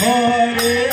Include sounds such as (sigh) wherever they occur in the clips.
Hare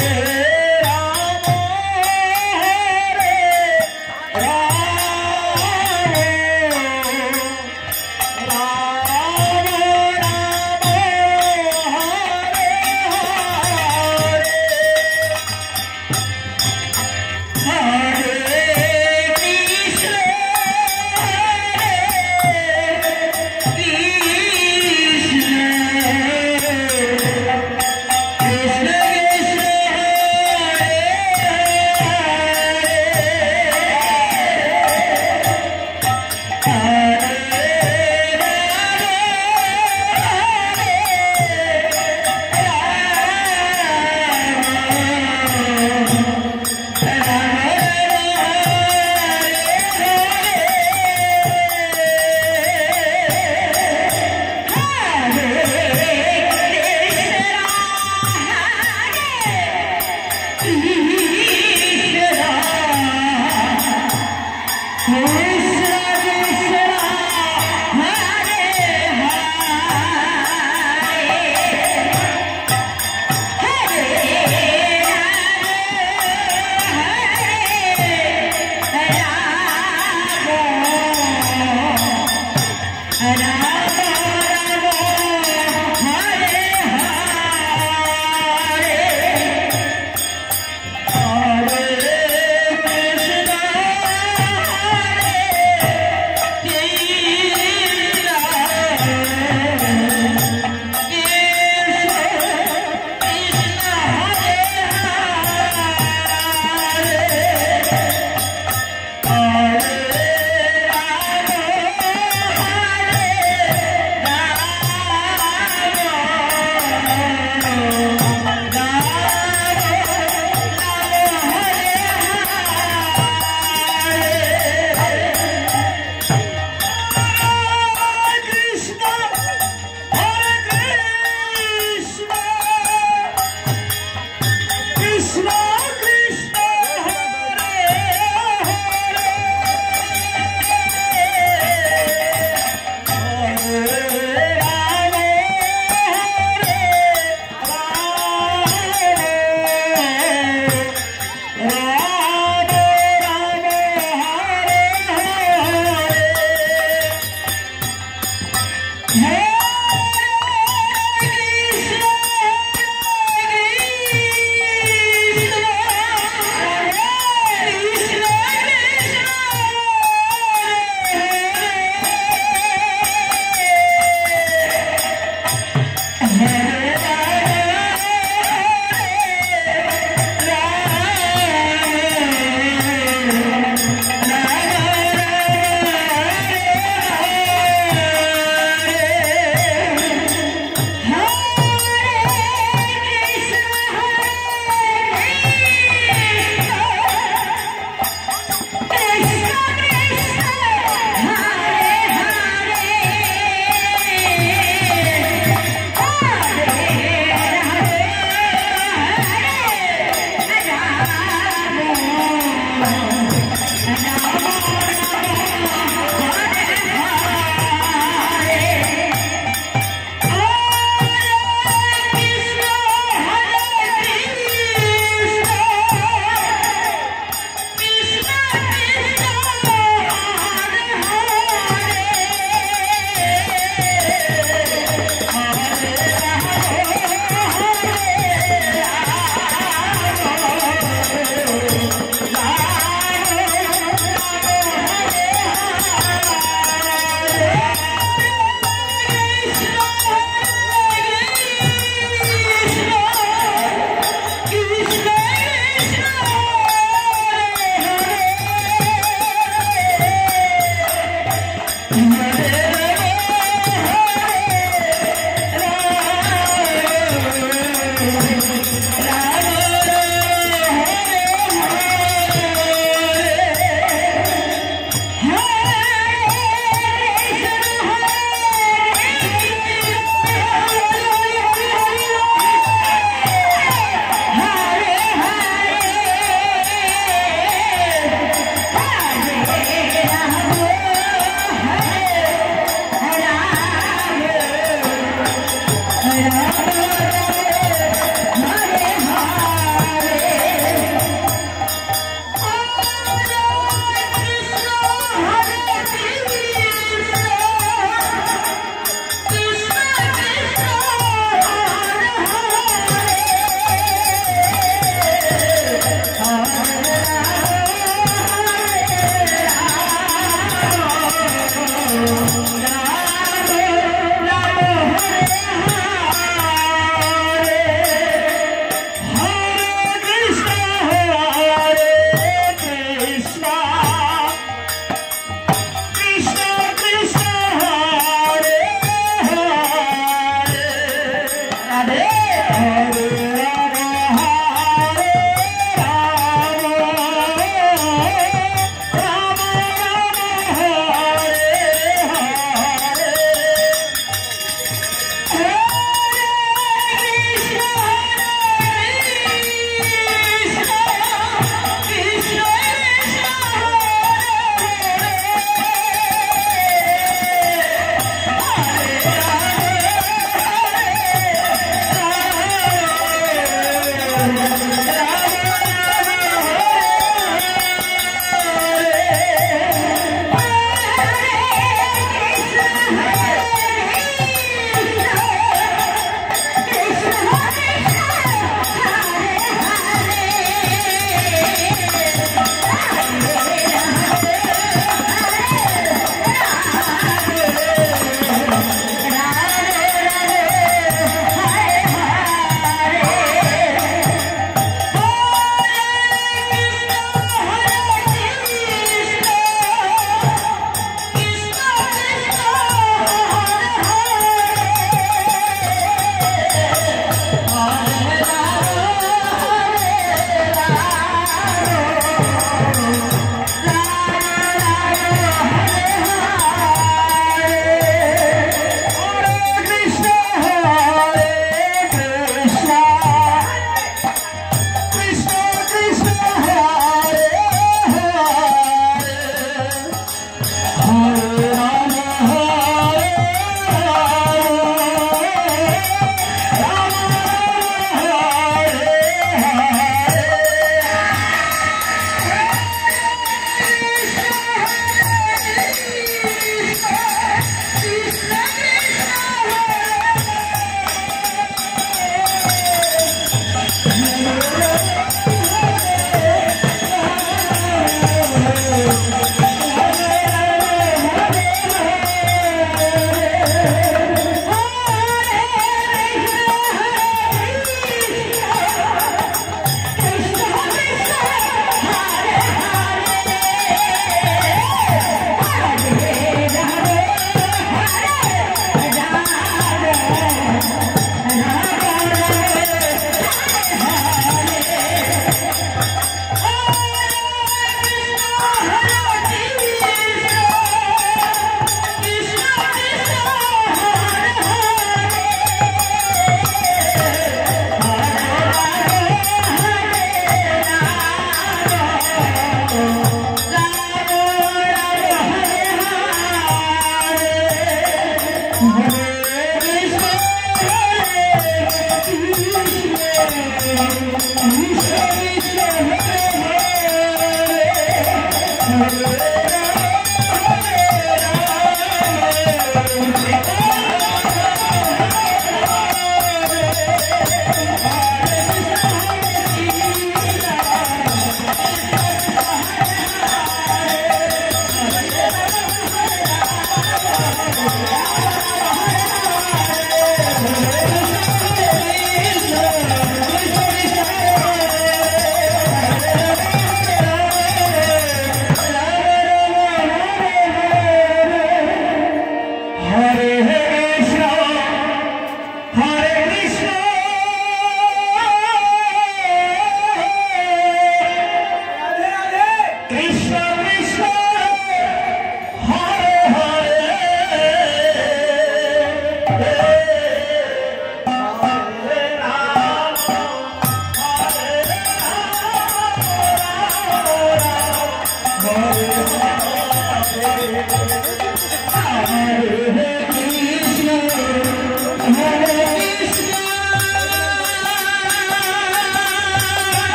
Krishna. Yeah.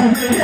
Hare (laughs)